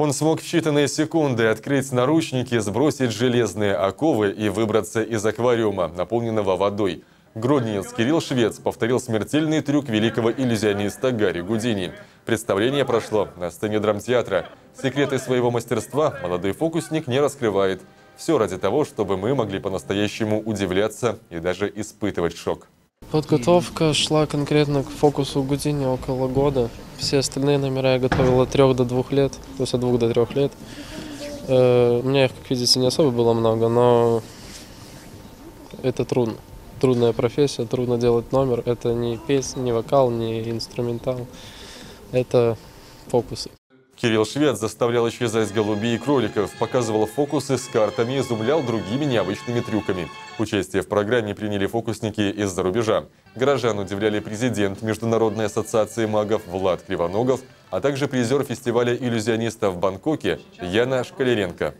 Он смог в считанные секунды открыть наручники, сбросить железные оковы и выбраться из аквариума, наполненного водой. Гродненец Кирилл Швец повторил смертельный трюк великого иллюзиониста Гарри Гудини. Представление прошло на сцене драмтеатра. Секреты своего мастерства молодой фокусник не раскрывает. Все ради того, чтобы мы могли по-настоящему удивляться и даже испытывать шок. Подготовка шла конкретно к фокусу Гудини около года. Все остальные номера я готовил от трех до двух лет, то есть от двух до трех лет. Э, У меня их, как видите, не особо было много, но это трудно. Трудная профессия, трудно делать номер. Это не песня, не вокал, не инструментал. Это фокусы. Кирилл Швец заставлял исчезать голубей и кроликов, показывал фокусы с картами, изумлял другими необычными трюками. Участие в программе приняли фокусники из-за рубежа. Горожан удивляли президент Международной ассоциации магов Влад Кривоногов, а также призер фестиваля иллюзионистов в Бангкоке Яна Шкалеренко.